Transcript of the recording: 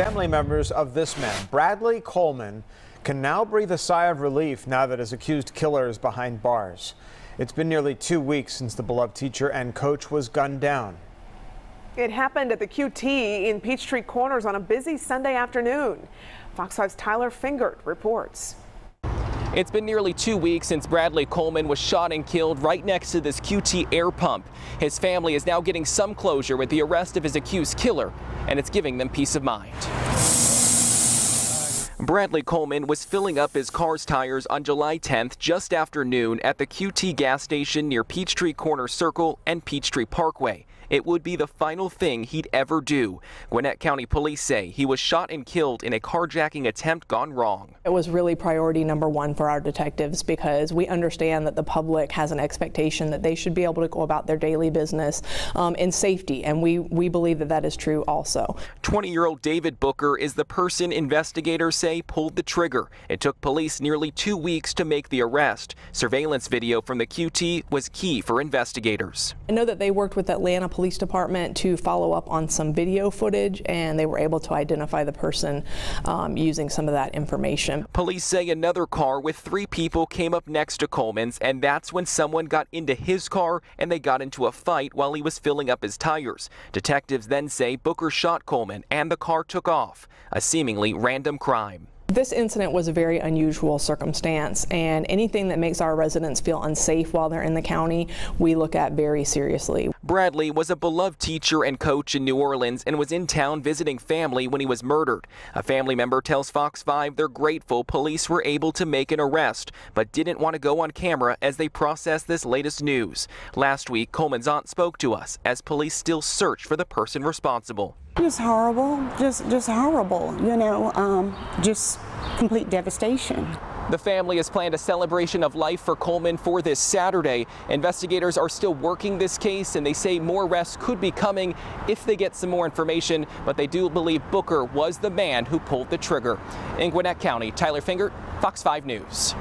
Family members of this man, Bradley Coleman, can now breathe a sigh of relief now that his accused killer is behind bars. It's been nearly two weeks since the beloved teacher and coach was gunned down. It happened at the QT in Peachtree Corners on a busy Sunday afternoon. Fox 5's Tyler Fingert reports. It's been nearly two weeks since Bradley Coleman was shot and killed right next to this QT air pump. His family is now getting some closure with the arrest of his accused killer, and it's giving them peace of mind. Bradley Coleman was filling up his car's tires on July 10th just after noon at the QT gas station near Peachtree Corner Circle and Peachtree Parkway. It would be the final thing he'd ever do. Gwinnett County Police say he was shot and killed in a carjacking attempt gone wrong. It was really priority number one for our detectives because we understand that the public has an expectation that they should be able to go about their daily business um, in safety, and we, we believe that that is true also. 20-year-old David Booker is the person investigators say pulled the trigger. It took police nearly two weeks to make the arrest. Surveillance video from the QT was key for investigators. I know that they worked with Atlanta Police Police Department to follow up on some video footage, and they were able to identify the person um, using some of that information. Police say another car with three people came up next to Coleman's, and that's when someone got into his car and they got into a fight while he was filling up his tires. Detectives then say Booker shot Coleman and the car took off, a seemingly random crime. This incident was a very unusual circumstance, and anything that makes our residents feel unsafe while they're in the county, we look at very seriously. Bradley was a beloved teacher and coach in New Orleans and was in town visiting family when he was murdered. A family member tells Fox 5 they're grateful police were able to make an arrest, but didn't want to go on camera as they process this latest news. Last week, Coleman's aunt spoke to us as police still search for the person responsible. Just horrible, just just horrible, you know, um, just complete devastation. The family has planned a celebration of life for Coleman for this Saturday. Investigators are still working this case and they say more arrests could be coming if they get some more information, but they do believe Booker was the man who pulled the trigger. In Gwinnett County, Tyler Fingert, Fox 5 News.